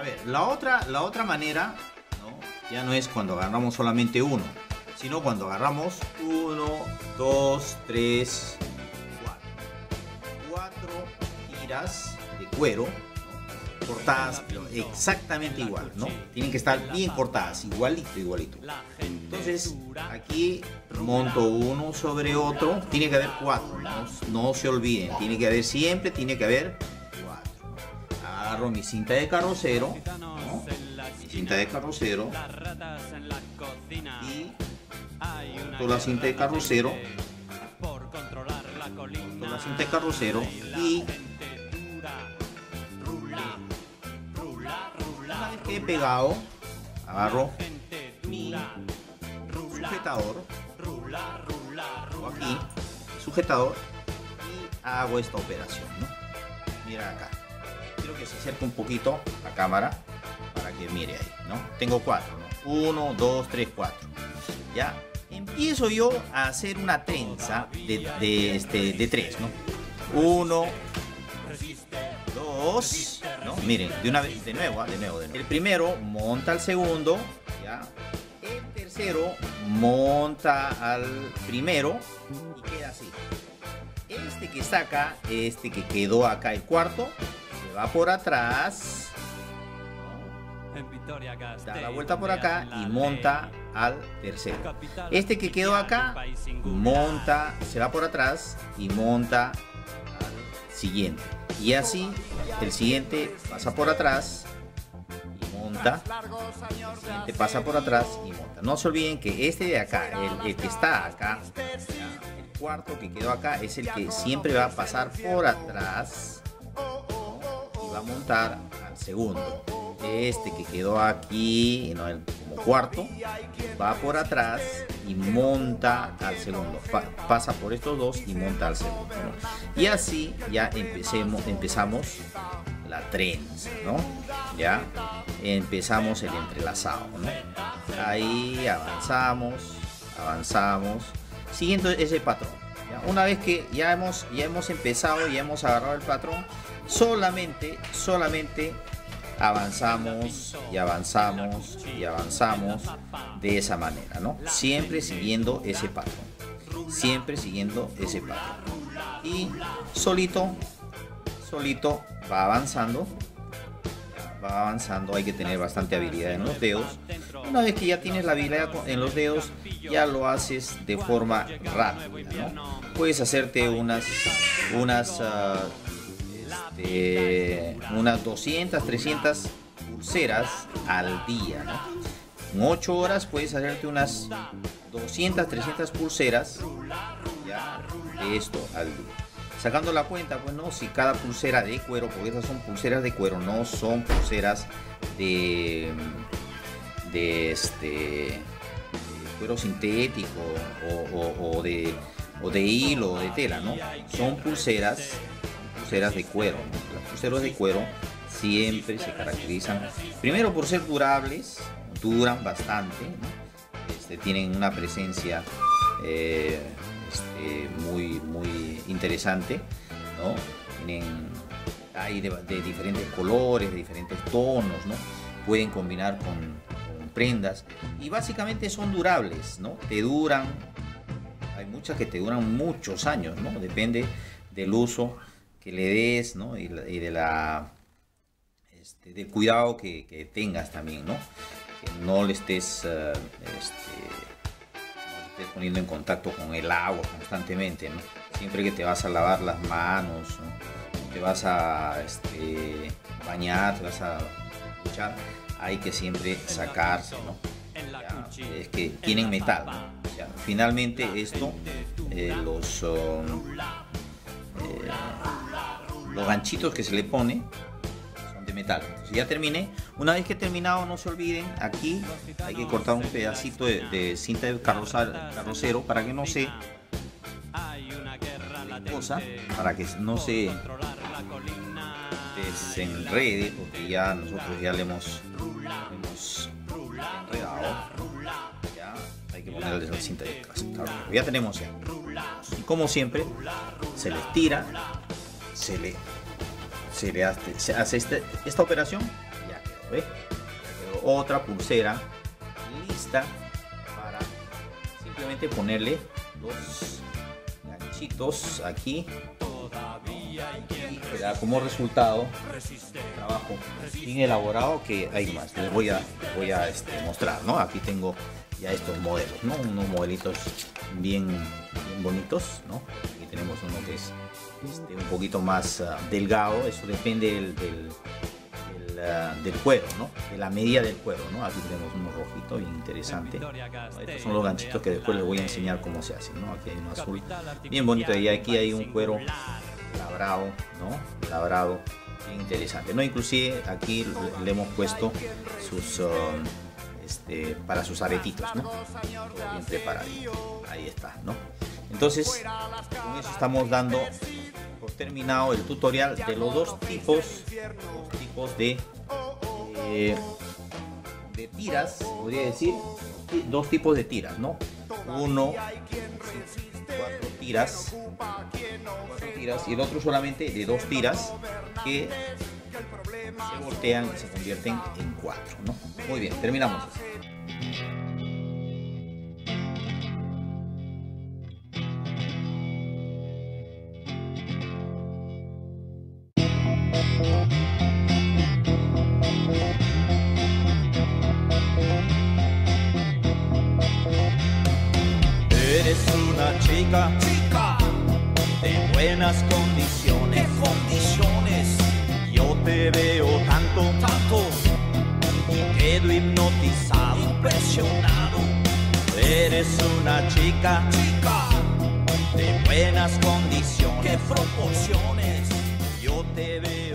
A ver, la otra, la otra manera, ¿no? ya no es cuando agarramos solamente uno, sino cuando agarramos uno, dos, tres, cuatro. Cuatro tiras de cuero ¿no? cortadas pero exactamente igual, ¿no? Tienen que estar bien cortadas, igualito, igualito. Entonces, aquí monto uno sobre otro. Tiene que haber cuatro, no, no se olviden. Tiene que haber siempre, tiene que haber. Mi cinta de carrocero, cinta de carrocero y monto la cinta de carrocero. Monto la cinta de carrocero y una vez que he pegado, agarro mi sujetador, aquí, sujetador y hago esta operación. Mira acá. Que se acerque un poquito la cámara para que mire ahí, ¿no? Tengo cuatro, ¿no? Uno, dos, tres, cuatro. Ya empiezo yo a hacer una trenza de, de, este, de tres, ¿no? Uno, dos, ¿no? Miren, de una vez, de nuevo, ¿ah? de nuevo, de nuevo. El primero monta al segundo, ¿ya? El tercero monta al primero y queda así. Este que acá, este que quedó acá, el cuarto, se va por atrás, da la vuelta por acá y monta al tercero. Este que quedó acá, monta, se va por atrás y monta al siguiente. Y así, el siguiente pasa por atrás y monta. El siguiente pasa por atrás y monta. No se olviden que este de acá, el, el que está acá, el cuarto que quedó acá, es el que siempre va a pasar por atrás a montar al segundo. Este que quedó aquí, no, el, como cuarto, va por atrás y monta al segundo. Pa- pasa por estos dos y monta al segundo. Y así ya empecemos, empezamos la trenza, ¿no? Ya empezamos el entrelazado, ¿no? Ahí avanzamos, avanzamos, siguiendo ese patrón. Una vez que ya hemos, ya hemos empezado, ya hemos agarrado el patrón, solamente, solamente avanzamos y avanzamos y avanzamos de esa manera, ¿no? Siempre siguiendo ese patrón. Siempre siguiendo ese patrón. Y solito, solito va avanzando. Va avanzando, hay que tener bastante habilidad en los dedos. Una vez que ya tienes la habilidad en los dedos, ya lo haces de forma rápida, ¿no? Puedes hacerte unas, unas ah, unas 200, 300 pulseras al día. ¿no? En 8 horas puedes hacerte unas 200, 300 pulseras ya, de esto al día. Sacando la cuenta, pues no, si cada pulsera de cuero, porque esas son pulseras de cuero, no son pulseras de, de este cuero sintético o de, o de hilo o de tela, ¿no? Son pulseras pulseras de cuero. Las pulseras de cuero siempre se caracterizan, primero por ser durables, duran bastante. Este, tienen una presencia eh, este, muy, muy interesante, ¿no? Tienen, hay de, de diferentes colores, de diferentes tonos, ¿no? Pueden combinar con, con prendas y básicamente son durables, ¿no? Te duran, hay muchas que te duran muchos años, ¿no? Depende del uso que le des, ¿no? Y, y de la, este, del cuidado que, que tengas también, ¿no? Que no le estés, eh, este, no estés poniendo en contacto con el agua constantemente, ¿no? Siempre que te vas a lavar las manos, ¿no? te vas a este, bañar, te vas a duchar, hay que siempre sacarse, ¿no? Ya, es que tienen metal, finalmente esto, eh, los, um, los ganchitos que se le pone son de metal. Ya terminé. Una vez que he terminado, no se olviden, aquí hay que cortar un pedacito de, cinta de carrocero para que no se cosa, para que no se desenrede, porque ya nosotros ya le hemos, hemos enredado. Ya hay que ponerle la cinta de. Ya tenemos ya. Y como siempre, se les tira, se le, se le hace, se hace este- esta operación ya quedó. ¿ve? otra pulsera lista para simplemente ponerle dos ganchitos aquí y queda como resultado trabajo bien elaborado que hay más les voy a voy a este, mostrar no aquí tengo ya estos modelos no unos modelitos bien, bien bonitos no aquí tenemos uno que es este, un poquito más ah, delgado eso depende del, del del cuero, ¿no? De la medida del cuero, ¿no? Aquí tenemos uno rojito bien interesante. Estos son los ganchitos que después les voy a enseñar cómo se hacen, ¿no? Aquí hay uno azul bien bonito y aquí hay un cuero labrado, ¿no? Labrado, bien interesante, ¿no? Inclusive aquí le hemos puesto sus... este, para sus aretitos, ¿no? bien preparado. Ahí está, ¿no? Entonces, con eso estamos dando por terminado el tutorial de los dos tipos, tipos de, eh, de tiras, podría decir, dos tipos de tiras, ¿no? Uno, cuatro tiras, tiras y el otro solamente de dos tiras que se voltean y se convierten en cuatro, ¿no? Muy bien, terminamos. chica, de buenas condiciones. condiciones? Te veo tanto, tanto, quedo hipnotizado, impresionado. Eres una chica, chica, de buenas condiciones. ¿Qué proporciones? Yo te veo